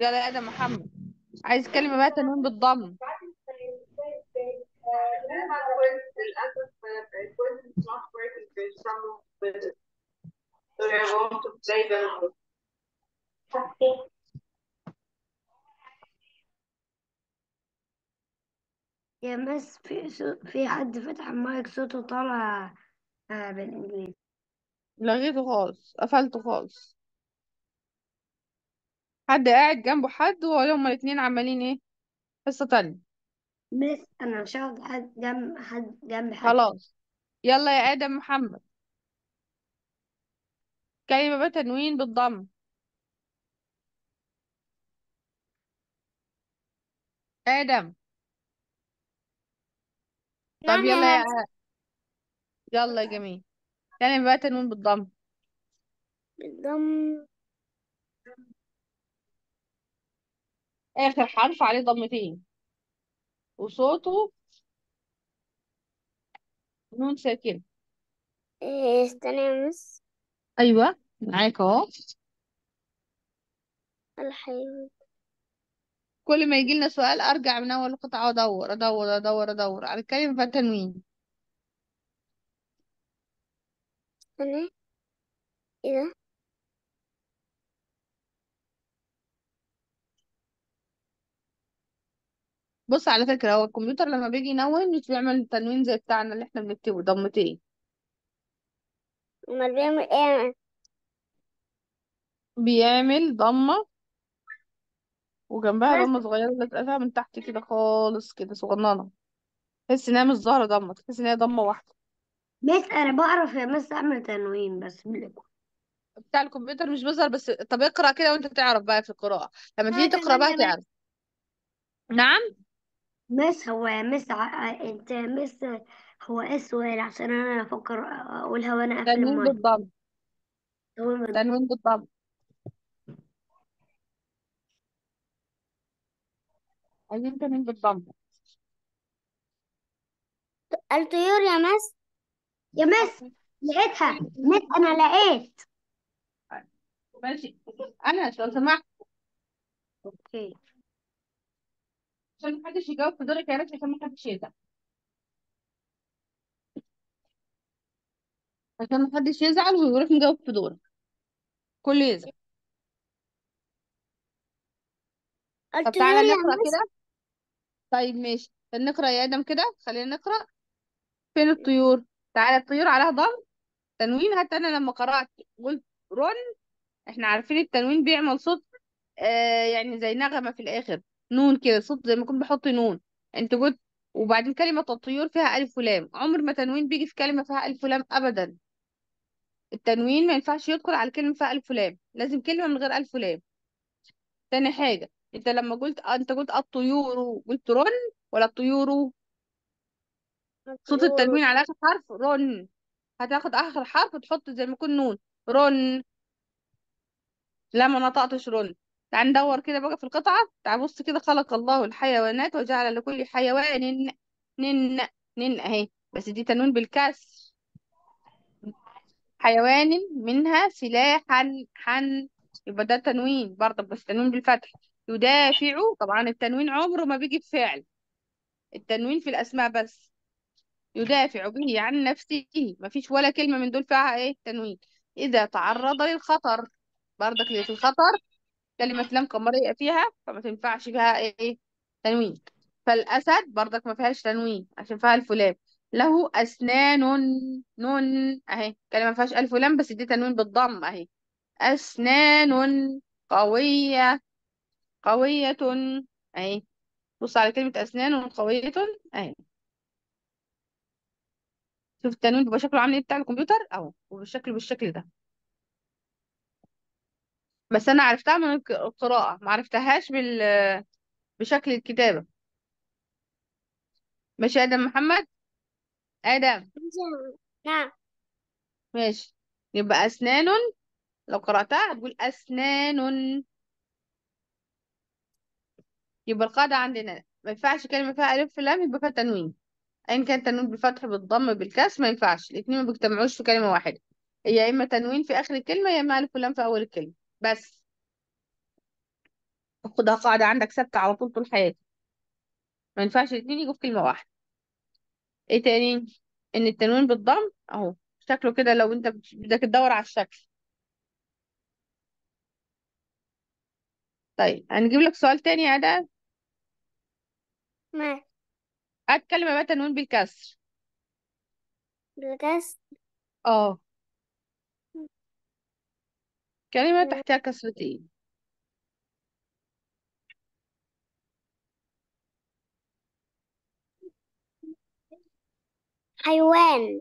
يلا يا آدم محمد. عايز كلمة بقى تنوين بالضم. يا مس في. في حد فتح المايك صوته طالع آه بالإنجليزي لغيته خالص قفلته خالص حد قاعد جنبه حد ولا هما الاتنين عمالين إيه؟ قصة تانية. مس أنا مش هاخد حد جنب حد جنب حد. خلاص. يلا يا آدم محمد. كلمة بقى تنوين بالضم. آدم. طب يلا يا مس يلا يا جميل. كلمة بقى تنوين بالضم. بالضم. آخر حرف عليه ضمتين. وصوته نون ساكن إيه، استنى يا مس. أيوة معاك أهو. الحيوان. كل ما يجي لنا سؤال أرجع من أول قطعة وأدور أدور أدور أدور. على الكلمة بقى تنوين استنى إيه ده؟ بص على فكرة هو الكمبيوتر لما بيجي ينون مش بيعمل تنوين زي بتاعنا اللي إحنا بنكتبه ضمتين. أمال بيعمل إيه مس بيعمل ضمة وجنبها بس ضمة صغيرة لازقة فيها من تحت كده خالص كده صغننة. تحس إنها مش ظاهرة ضمة تحس إن هي ضمة واحدة. مس أنا بعرف يا مس اعمل تنوين بس بالإكو. بتاع الكمبيوتر مش بيظهر بس طب اقرأ كده وأنت تعرف بقى في القراءة. لما تيجي تقرأ بقى تعرف. نعم؟ مس هو مس ع... انت يا مس هو السؤال عشان أنا أفكر اقولها وأنا قافل تنوين المايك. بالضم تنوين بالضم عايزين تنوين بالضم الطيور يا مس؟ يا مس لقيتها. مس أنا لقيت. ماشي. أنا لو سمحت أوكي. عشان محدش يجاوب في دورك يا ريت عشان محدش يزعل عشان محدش يزعل ويروح مجاوب في دورك. كله يزعل. طب تعالى مس كده. طيب ماشي. طب نقرأ يا آدم كده. خلينا نقرأ. فين الطيور؟ تعالى الطيور عليها ضم تنوين. حتى أنا لما قرأت قلت رن. إحنا عارفين التنوين بيعمل صوت آه يعني زي نغمة في الآخر. نون كده صوت زي ما كنت بحط نون. انت قلت وبعدين كلمة الطيور فيها ألف ولام. عمر ما تنوين بيجي في كلمة فيها ألف ولام أبدا. التنوين ما ينفعش يدخل على كلمة فيها ألف ولام. لازم كلمة من غير ألف ولام. تاني حاجة انت لما قلت انت قلت الطيور قلت رن ولا الطيور؟ صوت التنوين على آخر حرف رن. هتاخد آخر حرف وتحط زي ما يكون نون. رن. لا ما نطقتش رن. تعال ندور كده بقى في القطعة. تعال بص كده خلق الله الحيوانات وجعل لكل حيوان نن نن اهي. بس دي تنوين بالكسر. حيوان منها سلاحا حن. يبقى ده تنوين برضه بس تنوين بالفتح. يدافع. طبعا التنوين عمره ما بيجي بفعل. التنوين في الأسماء بس. يدافع به عن نفسه. ما فيش ولا كلمة من دول فيها إيه؟ تنوين. إذا تعرض للخطر. برضك في الخطر كلمة لام قمرية فيها فما تنفعش فيها إيه تنوين. فالأسد برضك ما فيهاش تنوين عشان فيها ألف ولام. له أسنان نون أهي كلمة ما فيهاش ألف ولام بس دي تنوين بالضم أهي. أسنان قوية قوية أهي. بص على كلمة أسنان قوية أهي. شوف التنوين بيبقى شكله عامل إيه بتاع الكمبيوتر؟ أهو وبالشكل بالشكل ده. بس أنا عرفتها من الق- القراءة ما عرفتهاش بال بشكل الكتابة. ماشي يا آدم محمد؟ آدم. نعم. ماشي. يبقى أسنان لو قرأتها هتقول أسنان. يبقى القاعدة عندنا ما ينفعش كلمة فيها ألف لام يبقى فيها تنوين. أيا كان تنوين بالفتح بالضم بالكسر ما ينفعش. الاتنين ما بيجتمعوش في كلمة واحدة. هي يا إما تنوين في آخر الكلمة يا إما ألف ولام في أول الكلمة. بس. خدها قاعدة عندك ثابتة على طول طول حياتك. ما ينفعش الاتنين يجوا في كلمة واحدة. إيه تاني؟ إن التنوين بالضم أهو. شكله كده لو أنت بدك تدور على الشكل. طيب هنجيب لك سؤال تاني يا أدى ما. هات كلمة بقى تنوين بالكسر. بالكسر. آه. كلمة تحتها كسرتين حيوان.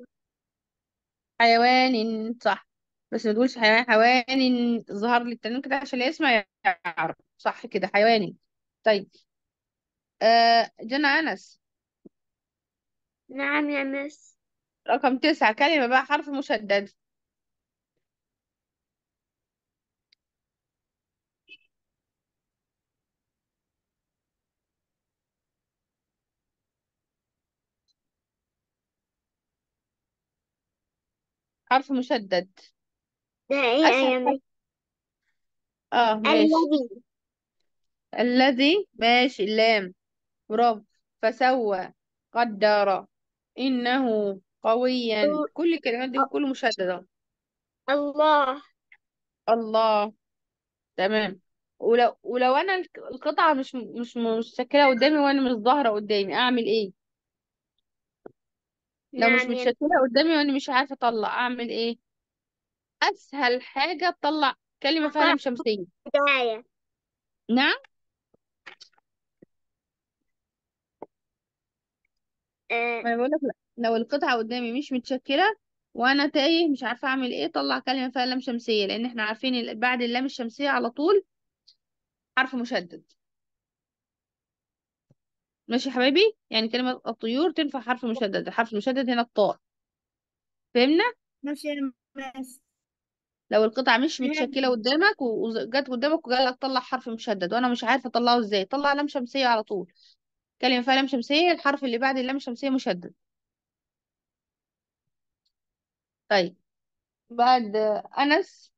حيوان صح. بس ما تقولش حيوان. حيوان ظهر لي التنوين كده عشان يسمع يعرف صح كده. حيواني طيب. آه جنى أنس. نعم يا مس رقم تسعة. كلمة بقى حرف مشدد. حرف مشدد. ده إيه أسهل مس آه ماشي. الذي. الذي ماشي. اللام. برافو. فسوى قدر. إنه قويا. كل الكلمات دي كله مشددة. الله. الله. تمام. ولو ولو أنا الك- القطعة مش مش متشكله قدامي وأنا مش ظاهرة قدامي أعمل إيه؟ لو مش يا متشكلة قدامي وأنا مش عارفة أطلع أعمل إيه؟ أسهل حاجة تطلع كلمة فيها لام شمسية. بداية نعم؟ آه. ما أنا بقول لك لأ لو القطعة قدامي مش متشكلة وأنا تايه مش عارفة أعمل إيه طلع كلمة فيها لام شمسية لأن إحنا عارفين ال- بعد اللام الشمسية على طول حرف مشدد. ماشي يا حبايبي؟ يعني كلمة الطيور تنفع حرف مشدد الحرف المشدد هنا الطاء. فهمنا؟ ماشي يا مس. لو القطعة مش متشكلة قدامك وجت قدامك وقال لك طلع حرف مشدد وأنا مش عارفة أطلعه إزاي. طلع لام شمسية على طول. كلمة فيها لام شمسية الحرف اللي بعد اللام الشمسية مشدد. طيب. بعد أنس.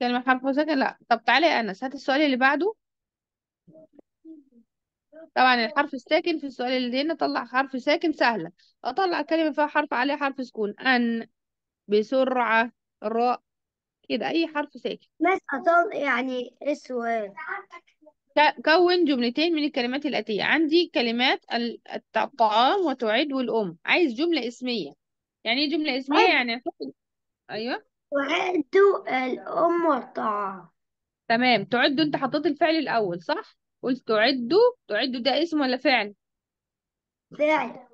كلمة حرف ساكن لا. طب تعالى يا أنس هات السؤال اللي بعده. طبعا الحرف الساكن في السؤال اللي هنا طلع حرف ساكن سهلة. أطلع كلمة فيها حرف عليه حرف سكون. أن بسرعة راء كده أي حرف ساكن. مس أطل يعني السؤال كون جملتين من الكلمات الآتية. عندي كلمات ال- الط- الطعام وتعد والأم. عايز جملة اسمية. يعني إيه جملة اسمية؟ يعني أيوه. وعدوا الأم والطعام. تمام. تعد أنت حطيت الفعل الأول صح؟ قلت تعدوا تعدوا ده اسم ولا فعل؟ فعل.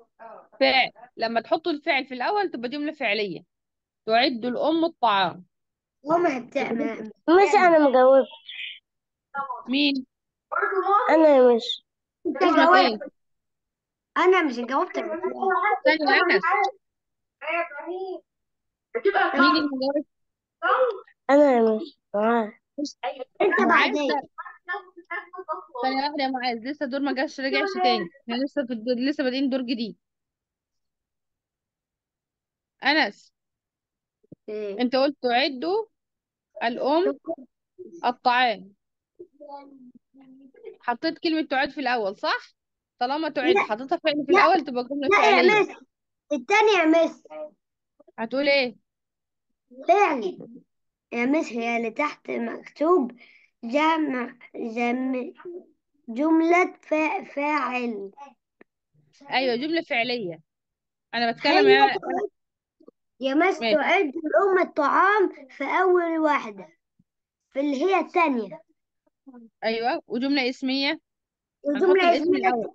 فعل. لما تحطوا الفعل في الأول تبقى جملة فعلية. تعد الأم الطعام. هما بتعمل مس أنا مجاوب مين؟ أنا اسمك إيه أنا مش جاوبت. ثانية أنس مين اللي مجاوب أنا يا مس معاك. أنت بعدين. ثانية واحدة يا معاذ لسه الدور ما جاش رجعش تاني. إحنا لسه في الدور لسه بادئين دور جديد. أنس إيه. أنت قلت تعدوا الأم الطعام. حطيت كلمة تعد في الأول صح؟ طالما تعد لا. حطيتها فعل في لا. الأول تبقى جملة لا يا فعلية. مس. التانية يا مس. هتقول إيه؟ فعل يا مس هي اللي تحت مكتوب. جمع جم جملة فا- فاعل. أيوة جملة فعلية. أنا بتكلم تعد يا مس ماشي. تعد الأم الطعام في أول واحدة في اللي هي التانية. أيوة وجملة اسمية. هنحط والجملة الاسم اسمها الأول.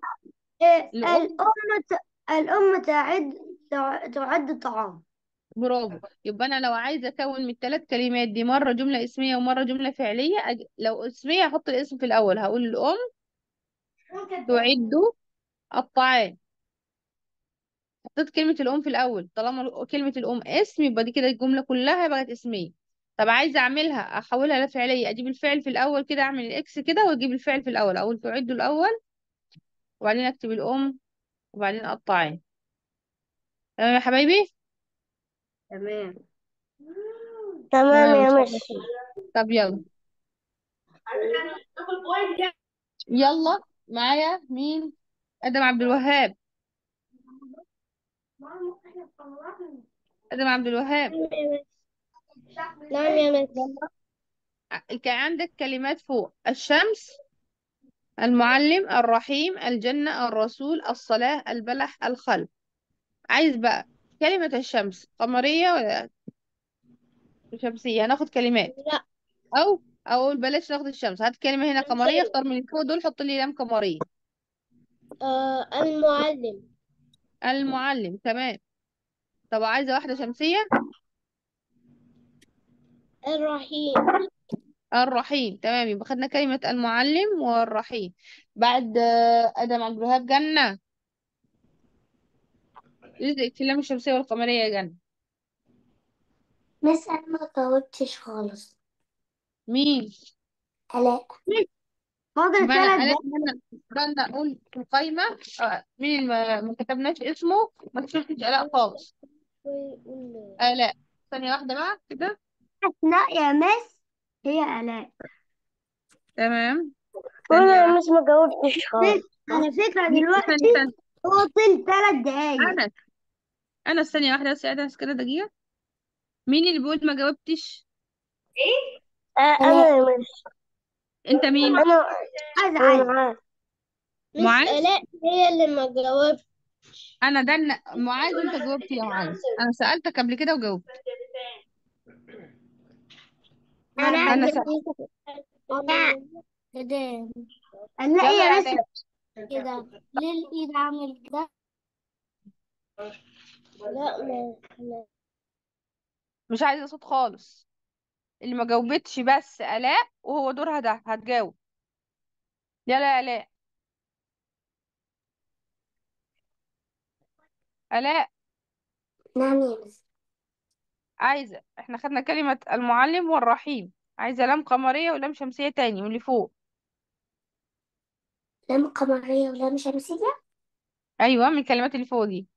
إيه، الأم. الأم ت- الأم تعد تع- تعد الطعام برافو. يبقى أنا لو عايزة أكون من الثلاث كلمات دي مرة جملة اسمية ومرة جملة فعلية أج... لو اسمية هحط الاسم في الأول. هقول الأم تعد الطعام. حطيت كلمة الأم في الأول. طالما ال- كلمة الأم اسم يبقى دي كده الجملة كلها بقت اسمية. طب عايزة أعملها أحولها لفعلية. أجيب الفعل في الأول كده أعمل الإكس كده وأجيب الفعل في الأول. أقول تعد الأول وبعدين أكتب الأم وبعدين الطعام. تمام يا حبايبي؟ تمام. تمام يا خير. طب يلا. يلا. معايا مين؟ آدم عبد الوهاب. آدم عبد الوهاب. نعم يا مس يلا. كان عندك كلمات فوق. الشمس المعلم الرحيم الجنة الرسول الصلاة البلح الخلق. عايز بقى كلمة الشمس قمرية ولا شمسية؟ هناخد كلمات. لا. أو أو بلاش ناخد الشمس. هات كلمة هنا قمرية اختار من فوق دول حط لي لام قمرية. آه المعلم. المعلم تمام. طب عايزة واحدة شمسية؟ الرحيم. الرحيم تمام. يبقى خدنا كلمة المعلم والرحيم. بعد آه، آدم عبد الوهاب جنة. رزق في اللام الشمسية والقمرية يا جنة مس أنا ما جاوبتش خالص. مين؟ آلاء فاضل ما أنا ثلاث أنا أنا جنة أقول في القايمة آه، مين ما ما كتبناش اسمه ما تشوفش آلاء خالص. آلاء. ثانية واحدة بقى كده. أثناء يا مس هي آلاء. تمام. ثانية وأنا يا واحدة. مس ما جاوبتش خالص. على فكرة دلوقتي ثانية فاضل ثلاث دقايق. أنا ثانية واحدة بس قاعدة كده دقيقة. مين اللي بيقول ما جاوبتش؟ آه أنا يا مس أنت مين؟ أنا. عايز أنا. عايز معاك مس معاذ؟ آلاء هي اللي ما جاوبت أنا ده الن- معاذ أنت جاوبت يا معاذ. أنا سألتك قبل كده وجاوبت. أنا أنا سألت. لا كده لا يلا يا آلاء كده ليه الإيد عامل كده لا ما لا. مش عايزة صوت خالص. اللي ما جاوبتش بس آلاء وهو دورها ده هتجاوب. يلا يا آلاء. آلاء. نعم يا مس. عايزة إحنا خدنا كلمة المعلم والرحيم. عايزة لام قمرية ولام شمسية تاني من اللي فوق. لام قمرية ولام شمسية؟ أيوه من الكلمات اللي فوق دي.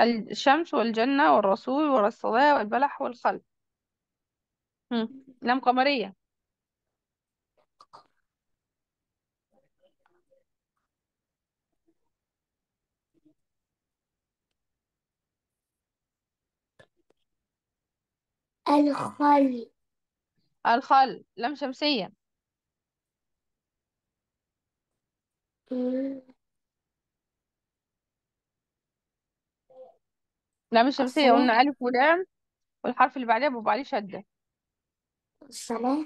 الشمس والجنة والرسول والصلاة والبلح والخلق. هم. لام قمرية. الخل الخل لام شمسية. مم. لام الشمسية الصلاة قلنا ألف ولام والحرف اللي بعدها بيبقى عليه شدة. الصلاة؟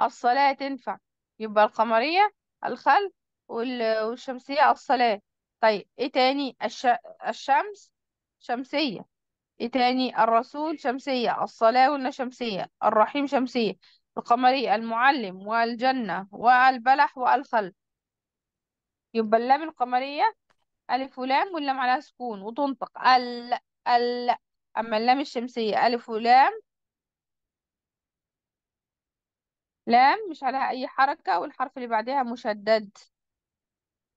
الصلاة تنفع. يبقى القمرية الخل وال- والشمسية الصلاة. طيب إيه تاني؟ الش... الشمس شمسية. إيه تاني؟ الرسول شمسية الصلاة قلنا شمسية الرحيم شمسية القمرية المعلم والجنة والبلح والخل يبقى اللام القمرية ألف ولام واللام عليها سكون وتنطق. ال ال أما اللام الشمسية ألف ولام. لام مش عليها أي حركة والحرف اللي بعدها مشدد.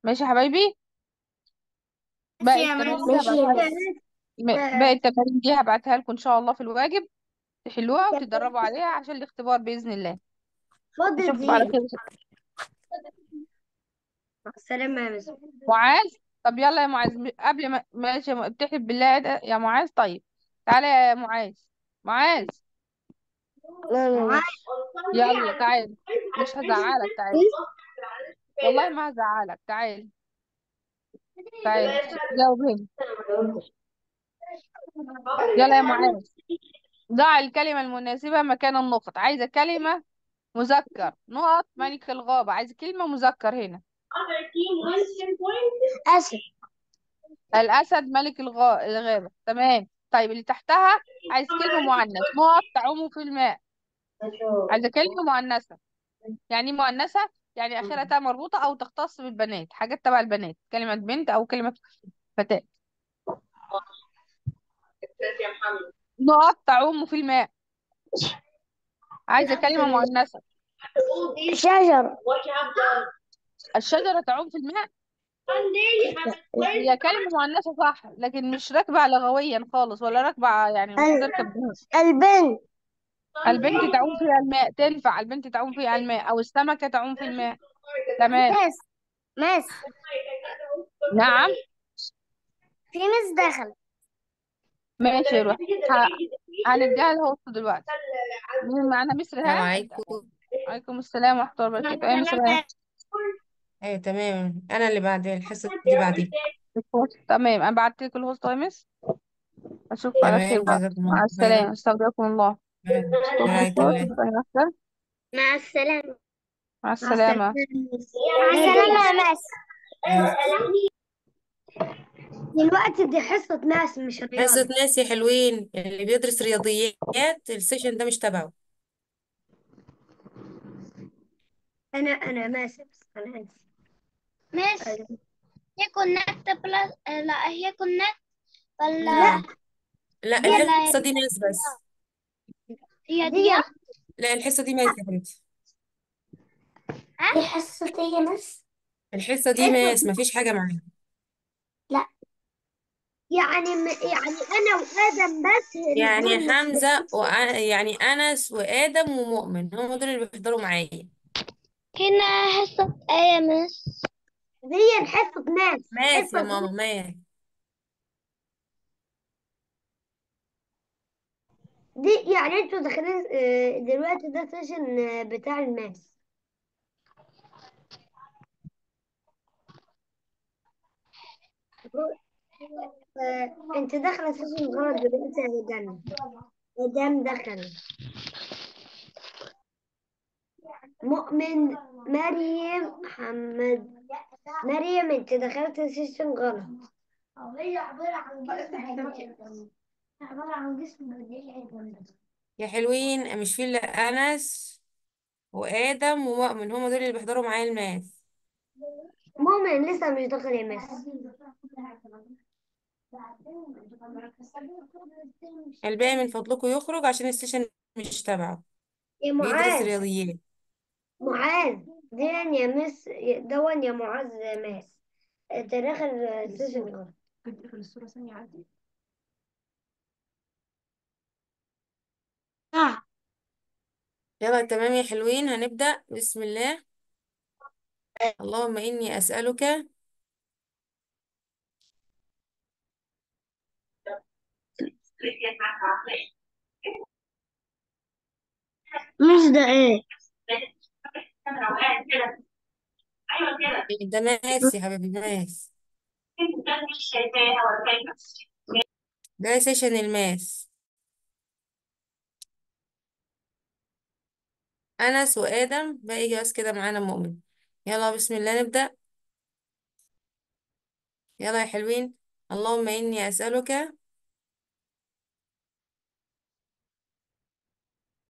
ماشي يا حبايبي؟ باقي التمارين م- باقي التمارين دي هبعتها لكم إن شاء الله في الواجب. تحلوها وتتدربوا عليها عشان الاختبار بإذن الله. فاضل أشوفكم على خير. مع السلامة يا مس معاذ طب يلا يا معاذ م- قبل ما ماشي يا م- بالله ده- يا معاذ طيب. تعالى يا معاذ. معاذ. يلا تعالى مش هزعلك تعالى والله ما هزعلك تعالى تعالى جاوب هنا يلا يا معاذ. ضع الكلمة المناسبة مكان النقط. عايزة كلمة مذكر. نقط ملك الغابة. عايزة كلمة مذكر هنا. أسد الأسد. ملك الغا... الغابة. تمام. طيب اللي تحتها عايز كلمة مؤنث. نقط تعوم في الماء عايزة كلمة مؤنثة. يعني مؤنثة يعني آخرها تاء مربوطة أو تختص بالبنات. حاجات تبع البنات. كلمة بنت أو كلمة فتاة. نقط تعوم في الماء عايزة كلمة مؤنثة. شجر. الشجرة تعوم في الماء؟ هي كلمة مؤنثة صح لكن مش راكبة لغويا خالص ولا راكبة يعني مش تركب البنت. البنت تعوم فيها الماء تنفع البنت تعوم فيها الماء أو السمكة تعوم في الماء. تمام. مس مس نعم. في مس دخل ماشي يا روح. ه- هنديها الهوست دلوقتي. مين معانا؟ مصر السلام ها عليكم. عليكم السلام ورحمة الله وبركاته. أي مصر ها أيوه تمام. أنا اللي بعد الحصة دي بعدين. تمام. أنا بعت لك الهوست مس أشوفكم على خير تمام بقى. جزاكم مع الله السلامة. خيرا استودعكم الله. رعاية الله مع السلامة. مع السلامة. مع السلامة. يا مس دلوقتي دي حصة ماس مش حصة رياضة ناس يا حلوين. اللي بيدرس رياضيات السيشن ده مش تبعه. أنا أنا ماس بس أنا آسف مس هي كونكت بلس لا هي كونكت ولا لا. لا دي الحصة دي math بس. هي دي دي لا الحصة دي math يا حبيبتي. دي حصتي miss الحصة دي math مفيش حاجة معاها. يعني م... يعني أنا وآدم بس يعني حمزة وأنا يعني أنس وآدم ومؤمن هم دول اللي بيحضروا معايا. هنا حصة آية يا miss دي حصة math math يا حصة ماما math. دي يعني أنتوا داخلين آه، دلوقتي ده session آه، بتاع ال math. آه، انت داخلة session غلط دلوقتي يا جنة آدم دخل. مؤمن مريم محمد. مريم انت دخلت session غلط. هي عبارة عن جسم عبارة عن جسم يا حلوين مش في إلا أنس وآدم ومؤمن هم دول اللي بيحضروا معايا ال math مؤمن لسه مش داخل يا مس الباقي من فضلكم يخرج عشان ال session مش تبعه. يا بيدرس معاذ. رياضيات. معاذ. دين يا مس دون يا معاذ math. انت داخل session غلط آه. يلا تمام يا حلوين. هنبدأ. بسم الله. اللهم إني أسألك. مش ده إيه ده math يا حبيبي math ده session ال math. أنس وآدم بقى بس كده معانا مؤمن. يلا بسم الله نبدأ. يلا يا حلوين. اللهم إني أسألك